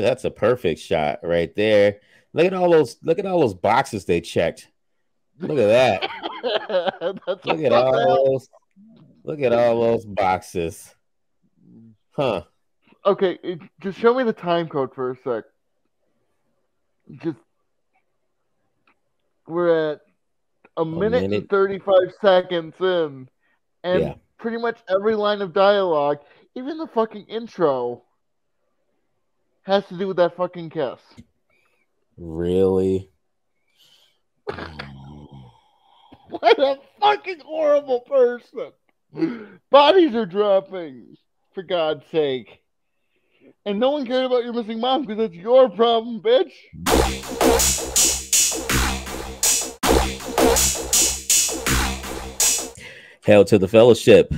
that's a perfect shot right there. Look at all those look at all those boxes they checked. Look at that. look at all those look at all those boxes. Huh. Okay, it, just show me the time code for a sec. Just we're at a, minute, minute, and 35 seconds in, and yeah. pretty much every line of dialogue, even the fucking intro, has to do with that fucking kiss. Really? what a fucking horrible person. Bodies are dropping, for God's sake. And no one cared about your missing mom because it's your problem, bitch. Hail to the fellowship.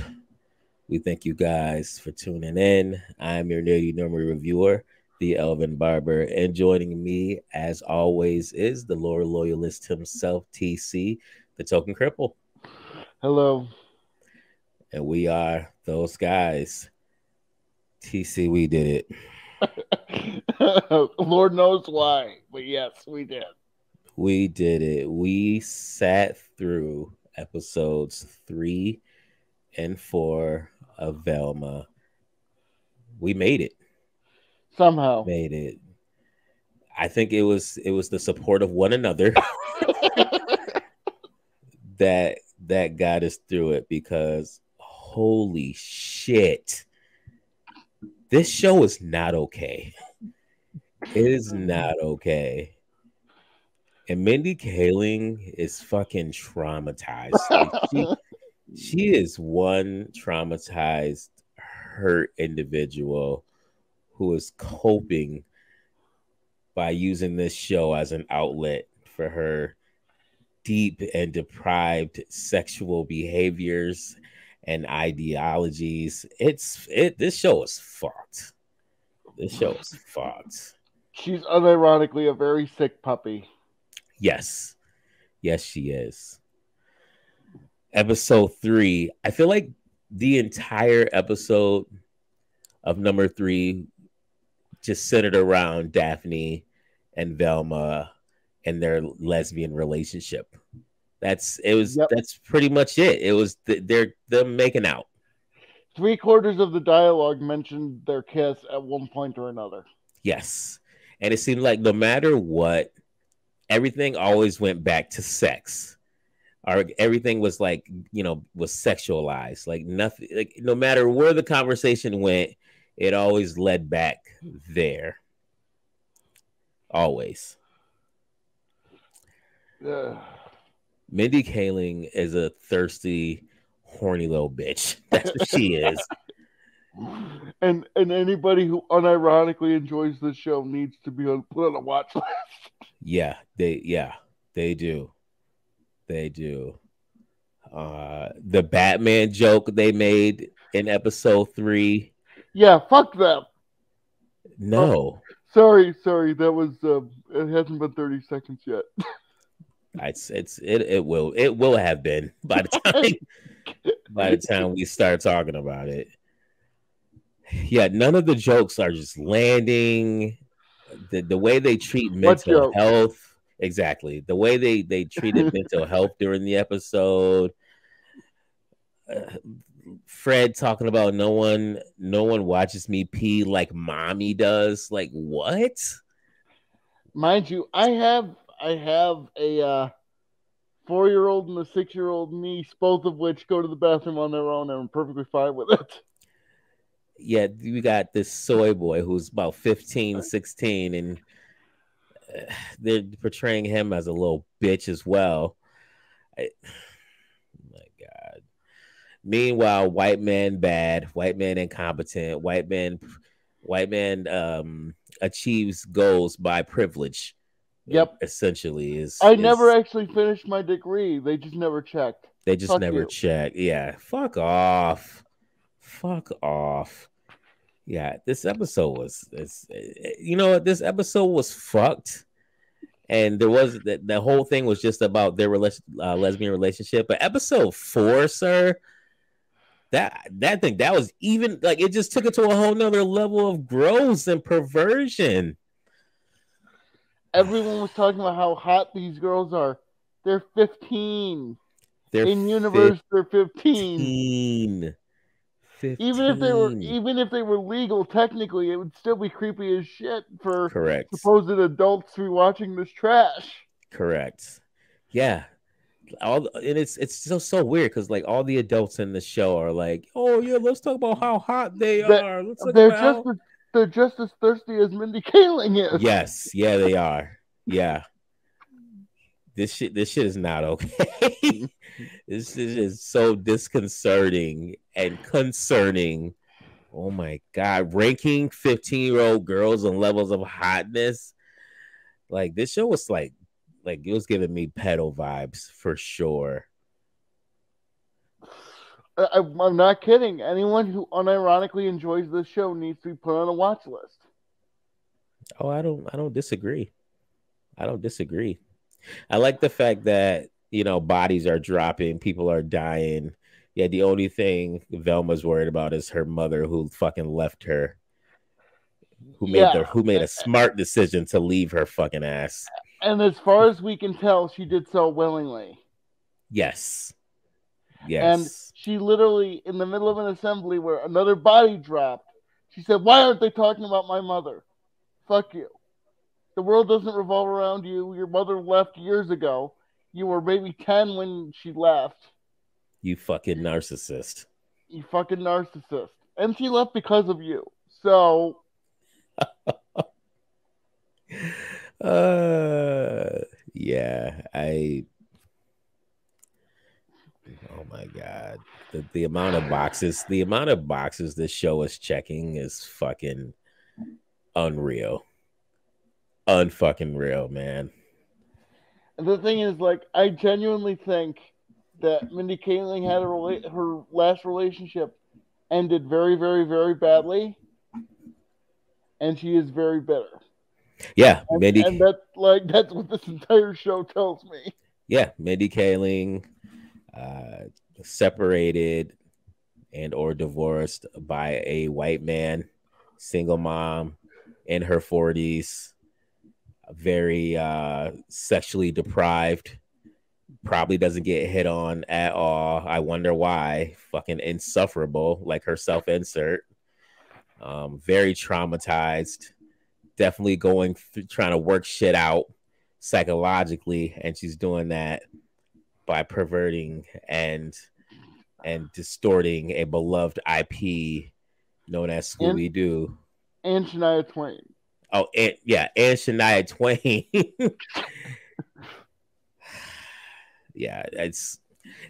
We thank you guys for tuning in. I'm your nearly normal reviewer, the Elvin Barber, and joining me, as always, is the lore loyalist himself, TC, the token cripple. Hello. And we are those guys. TC, we did it. Lord knows why, but yes, we did. We did it. We sat through episodes three and four of Velma. We made it. Somehow. Made it. I think it was it was the support of one another that that got us through it because holy shit. This show is not okay. It is not okay. And Mindy Kaling is fucking traumatized. Like she, she is one traumatized, hurt individual who is coping by using this show as an outlet for her deep and deprived sexual behaviors and ideologies. It's it this show is fucked. This show is fucked. She's unironically a very sick puppy. Yes. Yes, she is. Episode three. I feel like the entire episode of number three just centered around Daphne and Velma and their lesbian relationship. That's it was yep. that's pretty much it. It was the, they're them making out. Three quarters of the dialogue mentioned their kiss at one point or another. Yes. And it seemed like no matter what, everything always went back to sex or everything was like you know was sexualized like nothing like no matter where the conversation went it always led back there always uh. mindy kaling is a thirsty horny little bitch that's what she is and and anybody who unironically enjoys this show needs to be on put on a watch list yeah, they yeah, they do. They do. Uh the Batman joke they made in episode 3. Yeah, fuck them. No. Oh, sorry, sorry. That was uh, it hasn't been 30 seconds yet. it's it's it, it will it will have been by the time by the time we start talking about it. Yeah, none of the jokes are just landing the, the way they treat mental health exactly the way they they treated mental health during the episode uh, fred talking about no one no one watches me pee like mommy does like what mind you i have i have a uh four year old and a six year old niece both of which go to the bathroom on their own and i'm perfectly fine with it yeah, we got this soy boy who's about 15, 16, and uh, they're portraying him as a little bitch as well. I. Meanwhile, white man bad, white man incompetent, white man, white man um achieves goals by privilege. Yep. Essentially, is I is, never actually finished my degree. They just never checked. They just fuck never you. checked. Yeah. Fuck off. Fuck off. Yeah, this episode was, it's, you know, what? this episode was fucked, and there was the, the whole thing was just about their relation, uh, lesbian relationship. But episode four, sir, that that thing that was even like it just took it to a whole nother level of gross and perversion. Everyone was talking about how hot these girls are. They're 15. They're in universe. They're 15. 15. Even if they were, even if they were legal, technically, it would still be creepy as shit for correct supposed adults to be watching this trash. Correct. Yeah. All and it's it's so so weird because like all the adults in the show are like, oh yeah, let's talk about how hot they are. Let's they're just how... as, they're just as thirsty as Mindy Kaling is. Yes, yeah, they are. Yeah, this shit this shit is not okay. this is so disconcerting and concerning. Oh my god, ranking 15 year old girls on levels of hotness. Like this show was like like it was giving me pedal vibes for sure. I, I'm not kidding. Anyone who unironically enjoys this show needs to be put on a watch list. Oh, I don't I don't disagree. I don't disagree. I like the fact that you know bodies are dropping, people are dying. Yeah, the only thing Velma's worried about is her mother who fucking left her. Who made yeah. the who made a smart decision to leave her fucking ass. And as far as we can tell, she did so willingly. Yes. Yes. And she literally in the middle of an assembly where another body dropped, she said, Why aren't they talking about my mother? Fuck you. The world doesn't revolve around you. Your mother left years ago. You were maybe 10 when she left. You fucking narcissist. You fucking narcissist. And she left because of you. So. uh, I. Oh my god, the the amount of boxes, the amount of boxes this show is checking is fucking unreal unfucking real, man. The thing is, like, I genuinely think that Mindy Kaling had a rela- her last relationship ended very, very, very badly, and she is very bitter. Yeah, and, Mindy, and that like that's what this entire show tells me. Yeah, Mindy Kaling, uh, separated and or divorced by a white man, single mom in her forties very uh, sexually deprived. Probably doesn't get hit on at all. I wonder why. Fucking insufferable, like her self insert. Um, very traumatized. Definitely going th- trying to work shit out psychologically, and she's doing that by perverting and and distorting a beloved IP known as Scooby Doo. And, and Shania Twain. Oh, and yeah, and Shania Twain. yeah, it's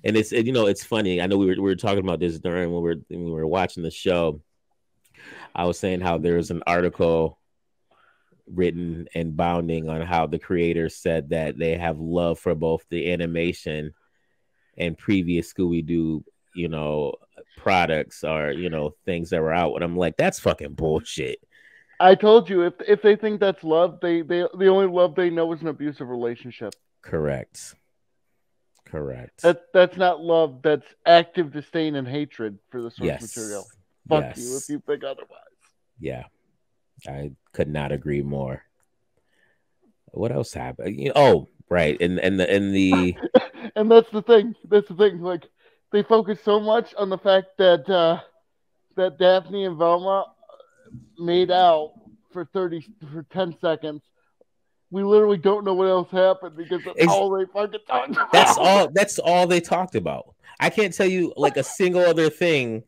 and it's you know it's funny. I know we were we were talking about this during when we were when we were watching the show. I was saying how there's an article written and bounding on how the creators said that they have love for both the animation and previous Scooby Doo, you know, products or you know things that were out. And I'm like, that's fucking bullshit. I told you if if they think that's love, they they the only love they know is an abusive relationship. Correct. Correct. That that's not love. That's active disdain and hatred for the source yes. material. Fuck yes. you if you think otherwise. Yeah, I could not agree more. What else happened? You know, oh, right, and and the and the and that's the thing. That's the thing. Like they focus so much on the fact that uh that Daphne and Velma made out for 30 for 10 seconds we literally don't know what else happened because that's it's, all they fucking talked about. That's all that's all they talked about. I can't tell you like a single other thing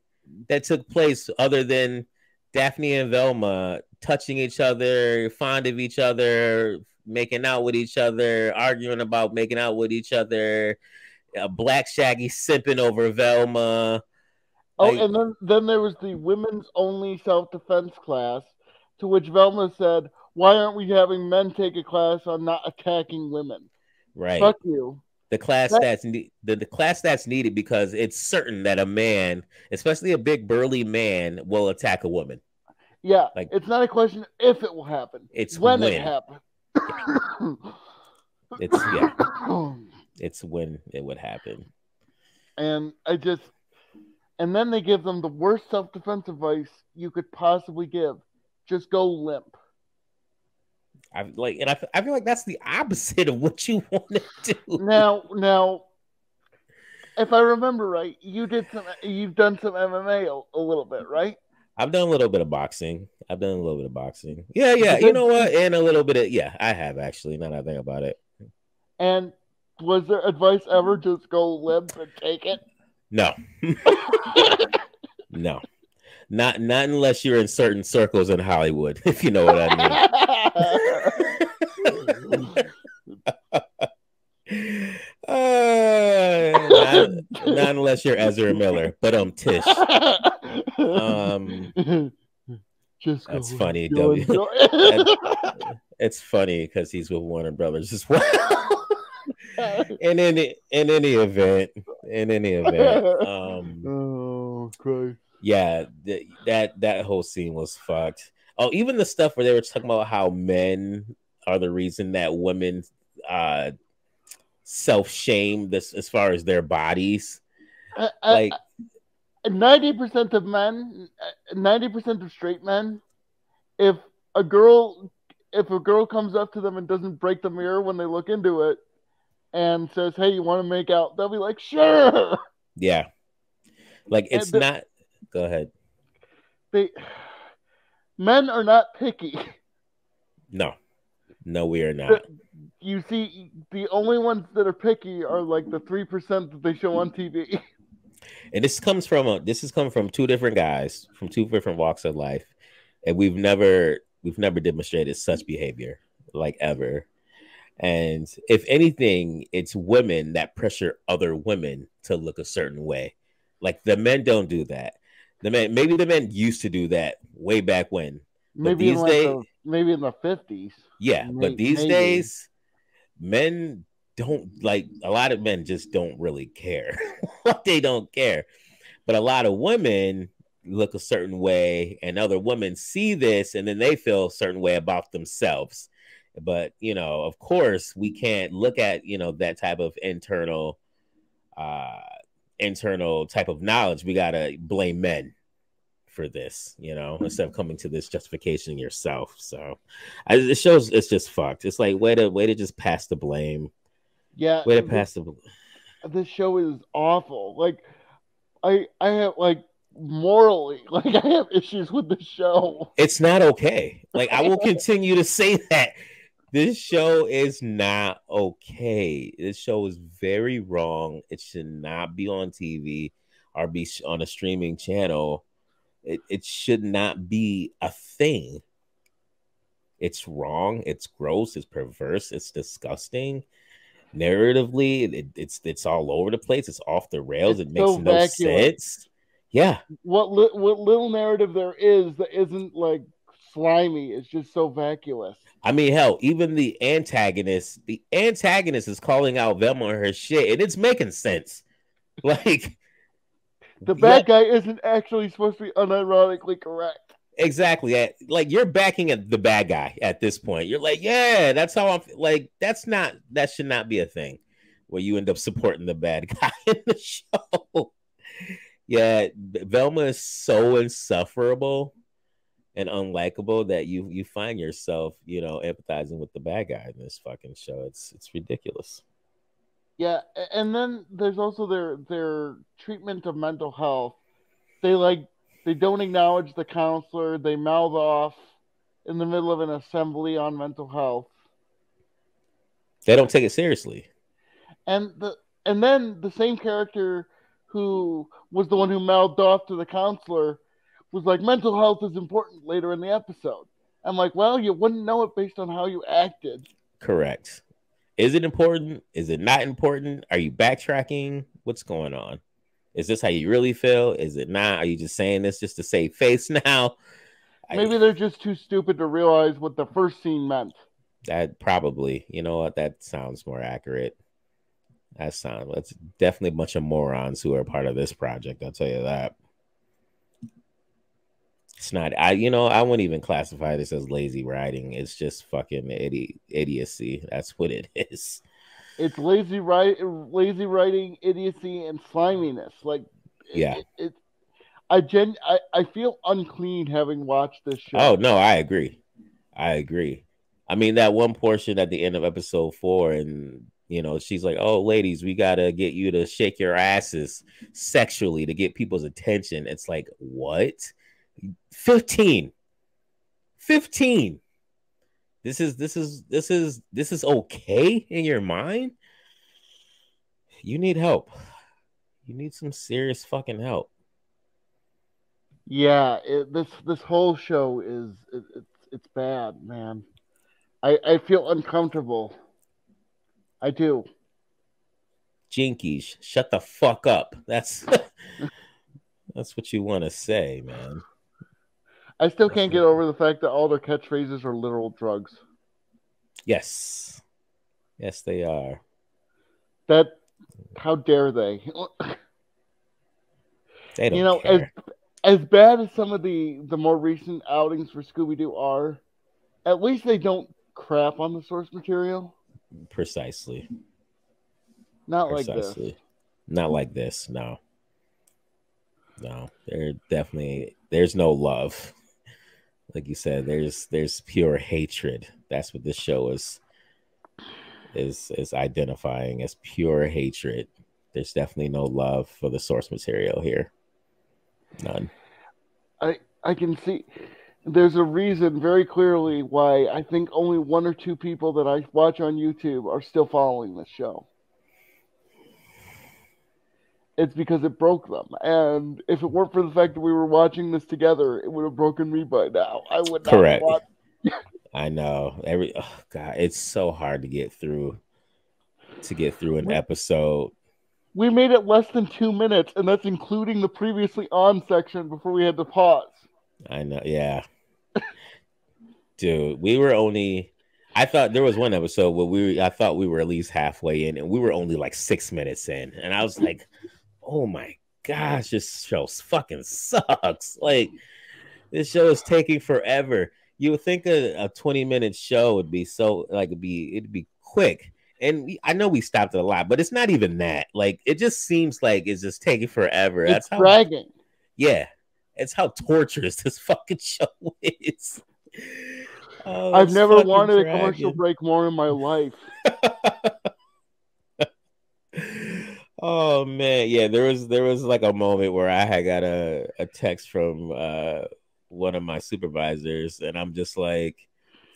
that took place other than Daphne and Velma touching each other, fond of each other, making out with each other, arguing about making out with each other, uh, Black Shaggy simping over Velma, Oh, and then then there was the women's only self defense class, to which Velma said, "Why aren't we having men take a class on not attacking women?" Right. Fuck you. The class that, that's ne- the, the class that's needed because it's certain that a man, especially a big burly man, will attack a woman. Yeah, like it's not a question if it will happen. It's when, when. it happens. it's yeah. It's when it would happen. And I just and then they give them the worst self-defense advice you could possibly give: just go limp. I like, and I, I feel like that's the opposite of what you want to do. Now, now, if I remember right, you did some, you've done some MMA a, a little bit, right? I've done a little bit of boxing. I've done a little bit of boxing. Yeah, yeah. You know what? And a little bit of yeah, I have actually. Now that I think about it. And was there advice ever just go limp and take it? No. no. Not not unless you're in certain circles in Hollywood, if you know what I mean. Uh, not, not, unless you're Ezra Miller, but um Tish. Um just that's funny. W. it's funny because he's with Warner Brothers as well. in any in any event, in any event, um, oh Christ. yeah, th- that that whole scene was fucked. Oh, even the stuff where they were talking about how men are the reason that women uh self shame this as far as their bodies. Uh, uh like uh, ninety percent of men, uh, ninety percent of straight men, if a girl if a girl comes up to them and doesn't break the mirror when they look into it, and says, "Hey, you want to make out?" They'll be like, "Sure." Yeah, like it's the, not. Go ahead. They men are not picky. No, no, we are not. You see, the only ones that are picky are like the three percent that they show on TV. And this comes from a, this has come from two different guys from two different walks of life, and we've never we've never demonstrated such behavior like ever and if anything, it's women that pressure other women to look a certain way. Like the men don't do that. The men, maybe the men used to do that way back when. Maybe these in like days, the, maybe in the fifties. Yeah, maybe, but these maybe. days, men don't like a lot of men just don't really care. they don't care, but a lot of women look a certain way, and other women see this, and then they feel a certain way about themselves but you know of course we can't look at you know that type of internal uh internal type of knowledge we gotta blame men for this you know instead of coming to this justification yourself so I, it shows it's just fucked it's like way to way to just pass the blame yeah way to pass the blame. this show is awful like i i have like morally like i have issues with the show it's not okay like i will continue to say that this show is not okay. This show is very wrong. It should not be on TV or be on a streaming channel. It, it should not be a thing. It's wrong. It's gross. It's perverse. It's disgusting. Narratively, it, it's it's all over the place. It's off the rails. It's it makes so no vacuous. sense. Yeah. What li- what little narrative there is that isn't like slimy. It's just so vacuous. I mean, hell, even the antagonist, the antagonist is calling out Velma on her shit, and it's making sense. Like the bad yeah, guy isn't actually supposed to be unironically correct. Exactly. Like you're backing at the bad guy at this point. You're like, yeah, that's how I'm like. That's not. That should not be a thing where you end up supporting the bad guy in the show. yeah, Velma is so insufferable and unlikable that you you find yourself, you know, empathizing with the bad guy in this fucking show. It's it's ridiculous. Yeah, and then there's also their their treatment of mental health. They like they don't acknowledge the counselor. They mouth off in the middle of an assembly on mental health. They don't take it seriously. And the and then the same character who was the one who mouthed off to the counselor was like, mental health is important later in the episode. I'm like, well, you wouldn't know it based on how you acted. Correct. Is it important? Is it not important? Are you backtracking? What's going on? Is this how you really feel? Is it not? Are you just saying this just to save face now? Maybe I, they're just too stupid to realize what the first scene meant. That probably, you know what? That sounds more accurate. That sounds. That's definitely a bunch of morons who are part of this project. I'll tell you that. It's not. I you know I wouldn't even classify this as lazy writing. It's just fucking idi- idiocy. That's what it is. It's lazy write, lazy writing, idiocy, and sliminess. Like yeah, it, it, I gen I, I feel unclean having watched this show. Oh no, I agree. I agree. I mean that one portion at the end of episode four, and you know, she's like, "Oh, ladies, we gotta get you to shake your asses sexually to get people's attention." It's like, what? 15 15 this is this is this is this is okay in your mind? You need help. You need some serious fucking help. Yeah it, this this whole show is it, it's it's bad man. I i feel uncomfortable. I do. Jinkies shut the fuck up. That's that's what you want to say man I still can't get over the fact that all their catchphrases are literal drugs. Yes. Yes, they are. That how dare they? they don't you know, care. as as bad as some of the the more recent outings for Scooby Doo are, at least they don't crap on the source material. Precisely. Not Precisely. like this. Not like this, no. No, there definitely there's no love like you said, there's there's pure hatred. That's what this show is is is identifying as pure hatred. There's definitely no love for the source material here. None. I I can see there's a reason very clearly why I think only one or two people that I watch on YouTube are still following this show it's because it broke them. And if it weren't for the fact that we were watching this together, it would have broken me by now. I would not correct. I know every oh God, it's so hard to get through to get through an we, episode. We made it less than two minutes, and that's including the previously on section before we had to pause. I know, yeah. Dude, we were only I thought there was one episode where we I thought we were at least halfway in, and we were only like six minutes in, and I was like, oh my gosh, this show fucking sucks. Like this show is taking forever. You would think a, a 20 minute show would be so like it'd be it'd be quick. And we, I know we stopped it a lot, but it's not even that. Like it just seems like it's just taking forever. It's That's how dragging. Yeah. It's how torturous this fucking show is. Oh, I've never wanted a commercial break more in my life. Oh man, yeah, there was there was like a moment where I had got a, a text from uh one of my supervisors, and I'm just like,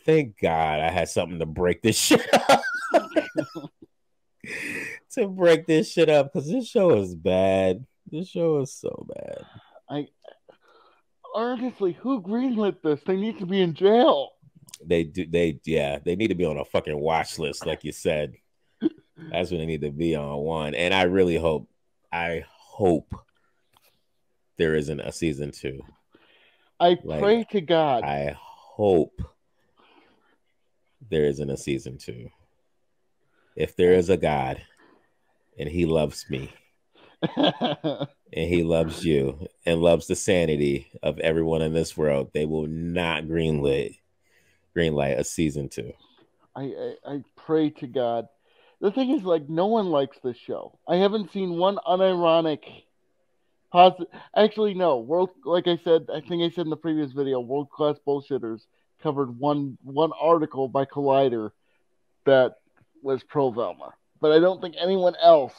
thank God I had something to break this shit up. to break this shit up because this show is bad. This show is so bad. I honestly, who greenlit this? They need to be in jail. They do. They yeah. They need to be on a fucking watch list, like you said. That's when they need to be on one. And I really hope, I hope there isn't a season two. I like, pray to God. I hope there isn't a season two. If there is a God and he loves me and he loves you and loves the sanity of everyone in this world, they will not greenlit greenlight a season two. I, I, I pray to God the thing is, like, no one likes this show. I haven't seen one unironic. Positive. Actually, no. World, like I said, I think I said in the previous video, world class bullshitters covered one one article by Collider that was pro Velma, but I don't think anyone else.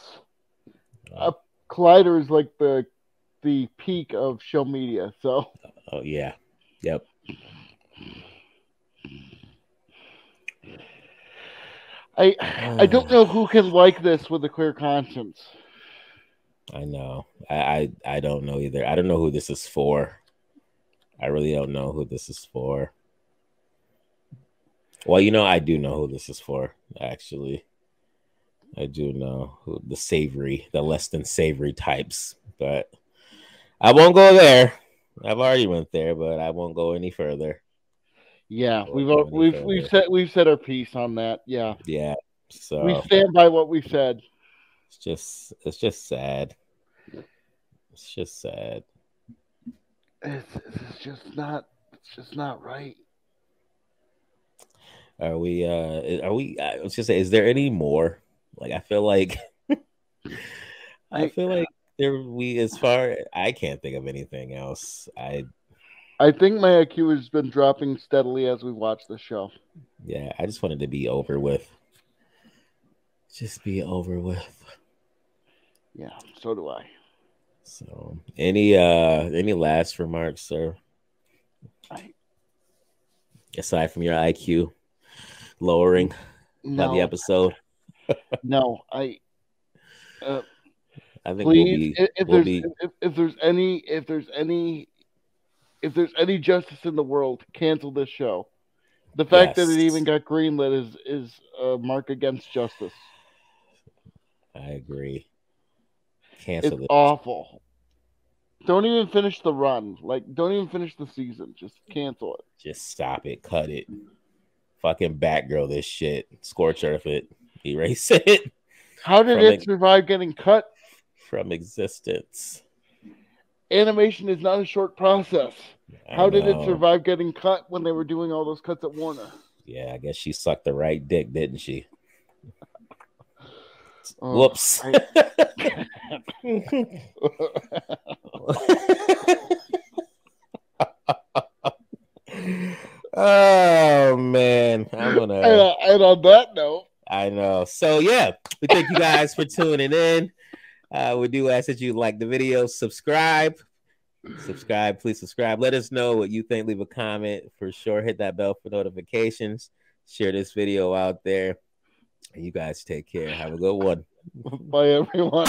Uh, Collider is like the the peak of show media. So. Oh yeah. Yep. I I don't know who can like this with a clear conscience. I know. I, I I don't know either. I don't know who this is for. I really don't know who this is for. Well, you know, I do know who this is for, actually. I do know who the savory, the less than savory types, but I won't go there. I've already went there, but I won't go any further. Yeah, we've we've we've said we've said our piece on that. Yeah. Yeah. So we stand by what we said. It's just it's just sad. It's just sad. It's, it's just not it's just not right. Are we uh are we I was just say is there any more? Like I feel like I feel like there we as far I can't think of anything else. I I think my IQ has been dropping steadily as we watch the show. Yeah, I just wanted to be over with. Just be over with. Yeah, so do I. So, any uh any last remarks, sir? I... Aside from your IQ lowering no. the episode. no, I. Uh, I think please, we'll be, if, if we'll there's be... if, if there's any if there's any if there's any justice in the world, cancel this show. The fact yes. that it even got greenlit is is a mark against justice. I agree. Cancel it's it. awful. Don't even finish the run. Like, don't even finish the season. Just cancel it. Just stop it. Cut it. Fucking Batgirl this shit. Scorch earth it. Erase it. How did it ex- survive getting cut? From existence. Animation is not a short process. How did it survive getting cut when they were doing all those cuts at Warner? Yeah, I guess she sucked the right dick, didn't she? Oh, Whoops. I... oh man, I'm gonna. And, uh, and, on that note, I know. So yeah, we thank you guys for tuning in. Uh, we do ask that you like the video, subscribe, subscribe. Please subscribe. Let us know what you think. Leave a comment for sure. Hit that bell for notifications. Share this video out there. You guys take care. Have a good one. Bye, everyone.